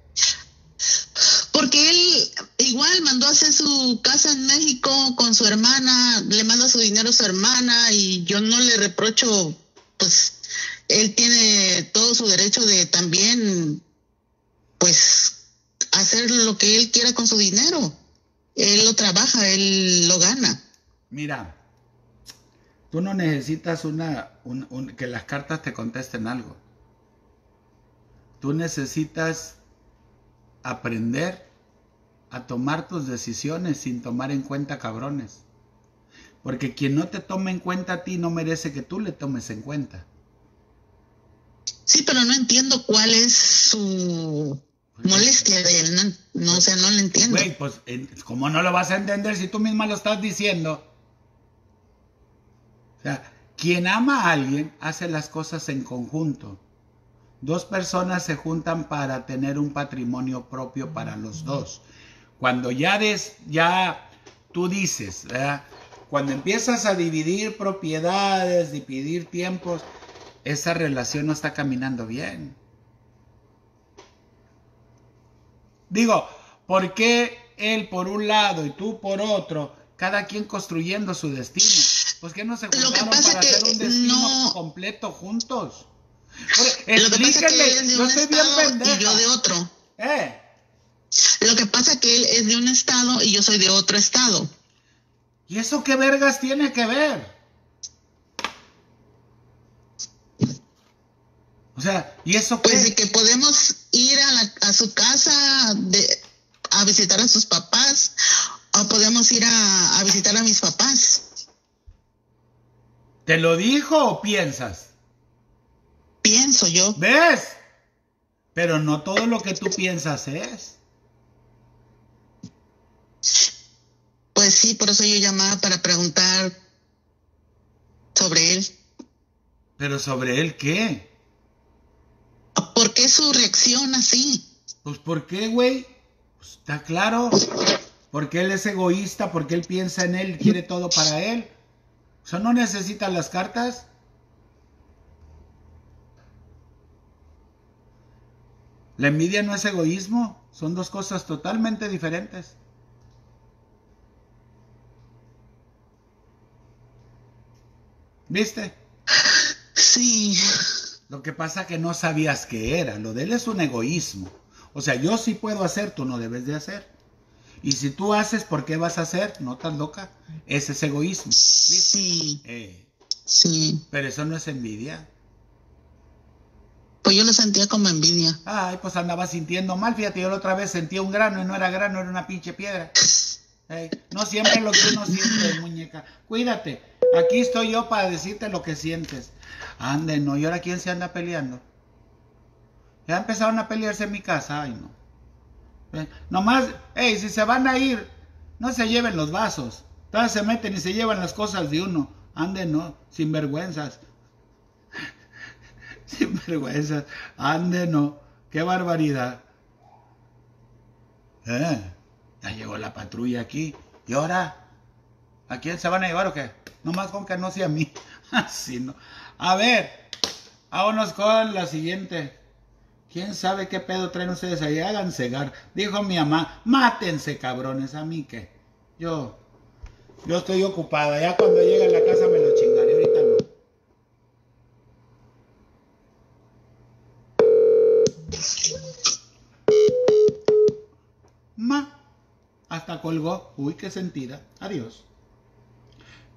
Porque él igual mandó a hacer su casa en México con su hermana, le manda su dinero a su hermana y yo no le reprocho, pues él tiene todo su derecho de también, pues, hacer lo que él quiera con su dinero. Él lo trabaja, él lo gana. Mira, tú no necesitas una, un- un- que las cartas te contesten algo. Tú necesitas aprender a tomar tus decisiones sin tomar en cuenta cabrones. Porque quien no te toma en cuenta a ti no merece que tú le tomes en cuenta. Sí, pero no entiendo cuál es su molestia. No, no o sea, no le entiendo. Güey, pues, ¿cómo no lo vas a entender si tú misma lo estás diciendo? O sea, quien ama a alguien hace las cosas en conjunto. Dos personas se juntan para tener un patrimonio propio para los dos. Cuando ya des, ya tú dices, ¿verdad? Cuando empiezas a dividir propiedades, dividir tiempos, esa relación no está caminando bien. Digo, ¿por qué él por un lado y tú por otro, cada quien construyendo su destino? Pues que no se juntaron para que hacer un destino no- completo juntos. Que pasa es yo un estoy bien pendeja. y yo de otro. ¿Eh? Lo que pasa es que él es de un estado y yo soy de otro estado. ¿Y eso qué vergas tiene que ver? O sea, ¿y eso qué? Pues de que podemos ir a, la- a su casa de, a visitar a sus papás o podemos ir a, a visitar a mis papás. ¿Te lo dijo o piensas? Pienso yo. ¿Ves? Pero no todo lo que tú piensas es. Pues sí, por eso yo llamaba para preguntar sobre él. ¿Pero sobre él qué? ¿Por qué su reacción así? Pues ¿por qué, güey? Pues, está claro. Porque él es egoísta, porque él piensa en él, quiere todo para él. O sea, no necesita las cartas. La envidia no es egoísmo, son dos cosas totalmente diferentes. ¿Viste? Sí. Lo que pasa que no sabías qué era. Lo de él es un egoísmo. O sea, yo sí puedo hacer, tú no debes de hacer. Y si tú haces, ¿por qué vas a hacer? No estás loca. Ese es egoísmo. ¿Viste? Sí, Eh, sí. pero eso no es envidia. Pues yo lo sentía como envidia. Ay, pues andaba sintiendo mal. Fíjate, yo la otra vez sentía un grano y no era grano, era una pinche piedra. No siempre lo que uno siente, muñeca. Cuídate. Aquí estoy yo para decirte lo que sientes. Ande, no. ¿Y ahora quién se anda peleando? Ya empezaron a pelearse en mi casa. Ay, no. Eh, Nomás, hey, si se van a ir, no se lleven los vasos. Todas se meten y se llevan las cosas de uno. Ande, no. Sin vergüenzas. Sin vergüenzas. Ande, no. Qué barbaridad. Eh, ya llegó la patrulla aquí. ¿Y ahora? ¿A quién se van a llevar o qué? Nomás con que no sea a mí. Así no. A ver, vámonos con la siguiente. ¿Quién sabe qué pedo traen ustedes ahí? Hagan cegar. Dijo mi mamá, mátense cabrones, a mí qué. Yo, yo estoy ocupada. Ya cuando llegue a la casa me lo chingaré. Ahorita no. Ma, hasta colgó. Uy, qué sentida. Adiós.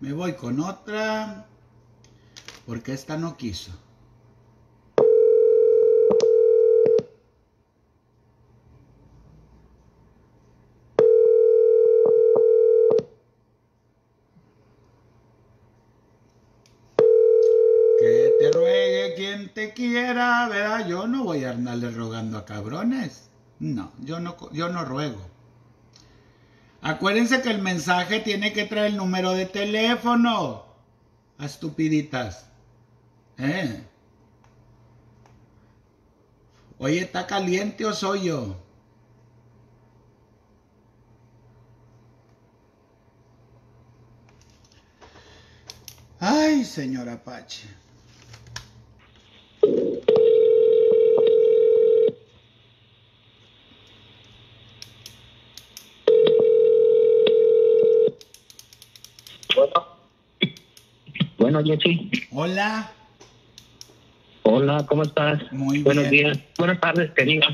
Me voy con otra. Porque esta no quiso. Que te ruegue quien te quiera, ¿verdad? Yo no voy a andarle rogando a cabrones. No, yo no, yo no ruego. Acuérdense que el mensaje tiene que traer el número de teléfono. Estupiditas. ¿Eh? Oye, ¿está caliente o soy yo? Ay, señor Apache. Bueno, Jessy. Hola. Hola, ¿cómo estás? Muy Buenos bien. días. Buenas tardes, diga.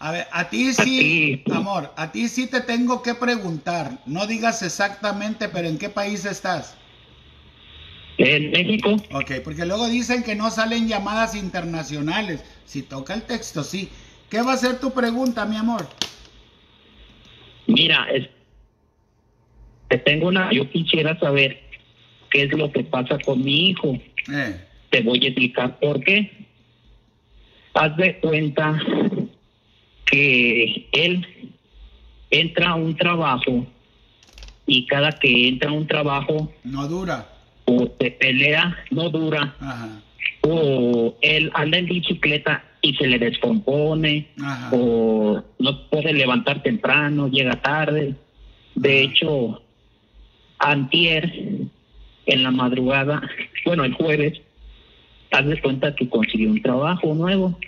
A ver, a ti sí, amor, a ti sí te tengo que preguntar. No digas exactamente, pero ¿en qué país estás? En México. Ok, porque luego dicen que no salen llamadas internacionales. Si toca el texto, sí. ¿Qué va a ser tu pregunta, mi amor? Mira, es- te tengo una. Yo quisiera saber qué es lo que pasa con mi hijo. Eh, Te voy a explicar por qué. Haz de cuenta que él entra a un trabajo y cada que entra a un trabajo no dura. o se pelea, no dura. Ajá, o él anda en bicicleta y se le descompone, ajá. o no puede levantar temprano, llega tarde. De hecho, antier, en la madrugada, bueno, el jueves, haz de cuenta que consiguió un trabajo nuevo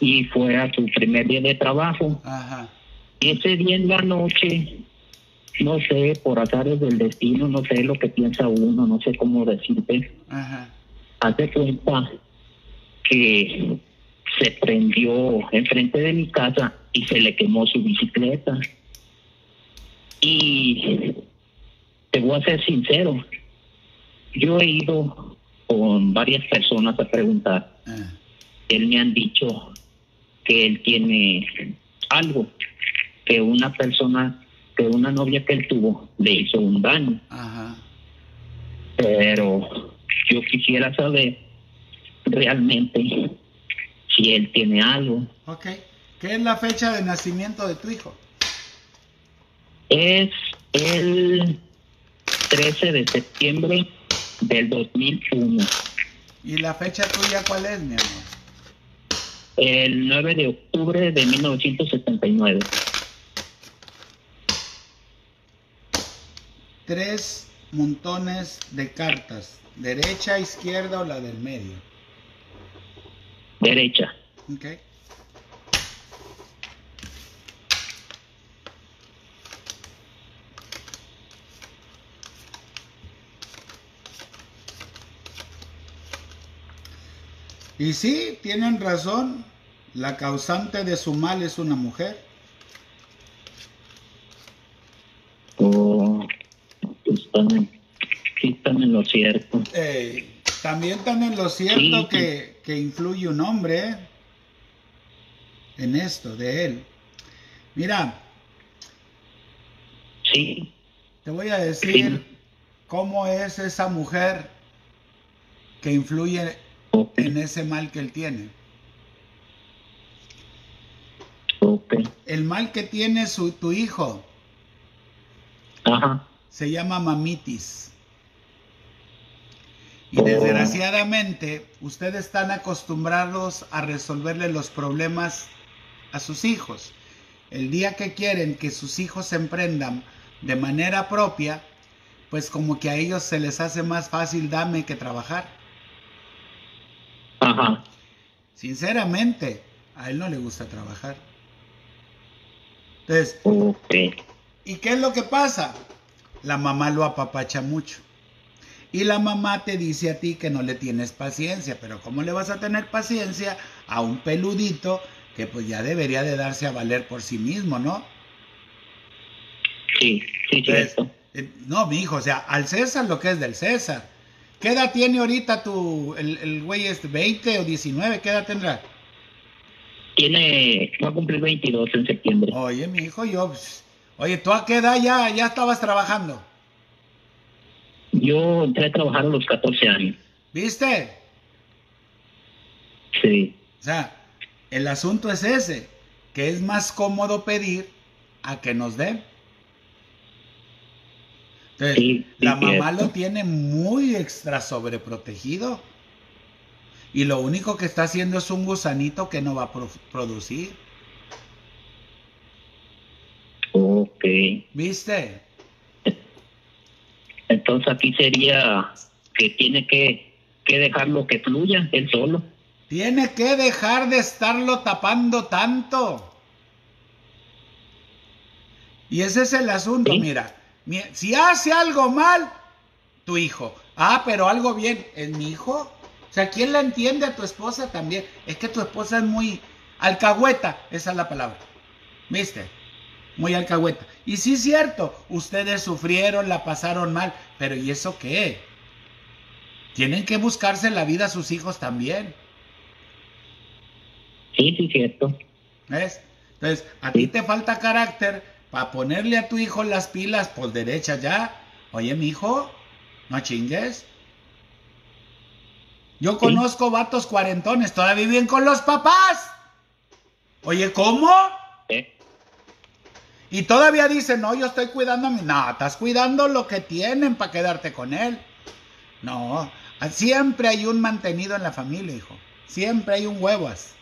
y fue a su primer día de trabajo. Ajá. Y ese día en la noche, no sé, por azares del destino, no sé lo que piensa uno, no sé cómo decirte, Ajá. hace cuenta que se prendió enfrente de mi casa y se le quemó su bicicleta. Y te voy a ser sincero, yo he ido con varias personas a preguntar. eh, Él me han dicho que él tiene algo, que una persona, que una novia que él tuvo le hizo un daño. Ajá. pero yo quisiera saber realmente si él tiene algo. Ok. ¿Qué es la fecha de nacimiento de tu hijo? Es el 13 de septiembre del 2001, ¿Y la fecha tuya cuál es, mi amor? el 9 de octubre de 1979. Tres montones de cartas. Derecha, izquierda o la del medio. Derecha. Ok. Y sí, tienen razón. La causante de su mal es una mujer. Oh, están en, sí están en lo cierto. Eh, también están en lo cierto Sí. que, que influye un hombre ¿eh? en esto de él. Mira, Sí, te voy a decir cómo es esa mujer que influye en ese mal que él tiene. El mal que tiene su, tu hijo Ajá, se llama mamitis. Y Oh. desgraciadamente, ustedes están acostumbrados a resolverle los problemas a sus hijos. El día que quieren que sus hijos se emprendan de manera propia, pues como que a ellos se les hace más fácil dame que trabajar. Ajá. Sinceramente, a él no le gusta trabajar. Entonces, ¿Y qué es lo que pasa? La mamá lo apapacha mucho. Y la mamá te dice a ti que no le tienes paciencia, pero ¿cómo le vas a tener paciencia a un peludito que pues ya debería de darse a valer por sí mismo, ¿no? Sí, sí, Entonces, cierto. eh, no, mi hijo, o sea, al César lo que es del César. ¿Qué edad tiene ahorita tu, el, el güey este, 20 o 19? ¿Qué edad tendrá? Tiene, va a cumplir 22 en septiembre. Oye, mi hijo, yo, pues, oye, ¿tú a qué edad ya, ya estabas trabajando? Yo entré a trabajar a los 14 años. ¿Viste? Sí, O sea, el asunto es ese, que es más cómodo pedir a que nos den. Entonces, Sí, sí, la mamá lo tiene muy extra sobreprotegido. Y lo único que está haciendo es un gusanito que no va a pro- producir. ok. ¿Viste? Entonces aquí sería que tiene que, que dejarlo que fluya él solo. Tiene que dejar de estarlo tapando tanto. Y ese es el asunto, Sí. mira. Si hace algo mal, tu hijo. Ah, pero algo bien, es mi hijo. O sea, ¿quién la entiende a tu esposa también? Es que tu esposa es muy alcahueta, esa es la palabra. ¿Viste? Muy alcahueta. Y sí es cierto, ustedes sufrieron, la pasaron mal, pero ¿y eso qué? Tienen que buscarse la vida a sus hijos también. Sí, sí, cierto. ¿Ves? Entonces, a ti te falta carácter para ponerle a tu hijo las pilas por derecha ya. Oye, mi hijo, no chingues. Yo conozco vatos cuarentones, todavía viven con los papás. Oye, ¿cómo? ¿eh? Y todavía dicen, no, yo estoy cuidando a mi... No, estás cuidando lo que tienen para quedarte con él. No, siempre hay un mantenido en la familia, hijo. Siempre hay un huevas.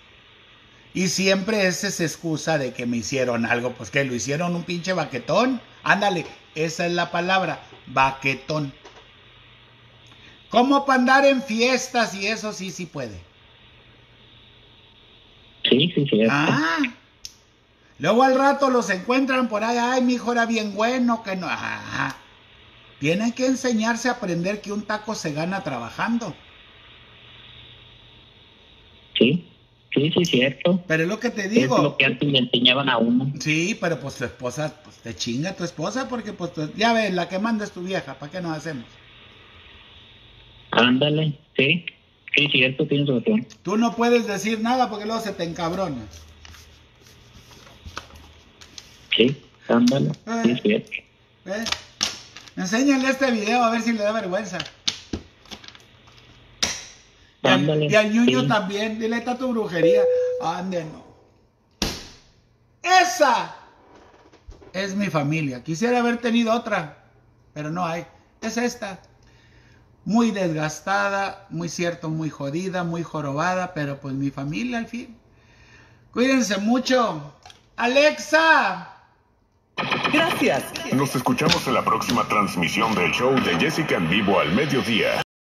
Y siempre es esa excusa de que me hicieron algo, pues que lo hicieron un pinche baquetón. Ándale, esa es la palabra, baquetón. ¿Cómo para andar en fiestas y eso sí, sí puede? Sí, sí, cierto. Ah. Luego al rato los encuentran por ahí, ay, mi hijo era bien bueno, que no. Ah. Tienen que enseñarse a aprender que un taco se gana trabajando. Sí, sí, sí, cierto. Pero es lo que te Es digo. lo que antes le enseñaban a uno. Sí, pero pues tu esposa, pues te chinga tu esposa porque pues tu- ya ves, la que manda es tu vieja, ¿para qué nos hacemos? Ándale, sí. Sí, cierto, tienes razón. Tú no puedes decir nada porque luego se te encabrona. Sí, ándale. Sí, es cierto. ¿Ves? Enséñale este video a ver si le da vergüenza. Y al, Ándale, y al ñuño sí. también, dile está tu brujería. Ande, no. Esa es mi familia. Quisiera haber tenido otra, pero no hay. Es esta. Muy desgastada, muy cierto, muy jodida, muy jorobada, pero pues mi familia al fin. Cuídense mucho. Alexa. Gracias. Nos escuchamos en la próxima transmisión del show de Jessica en vivo al mediodía.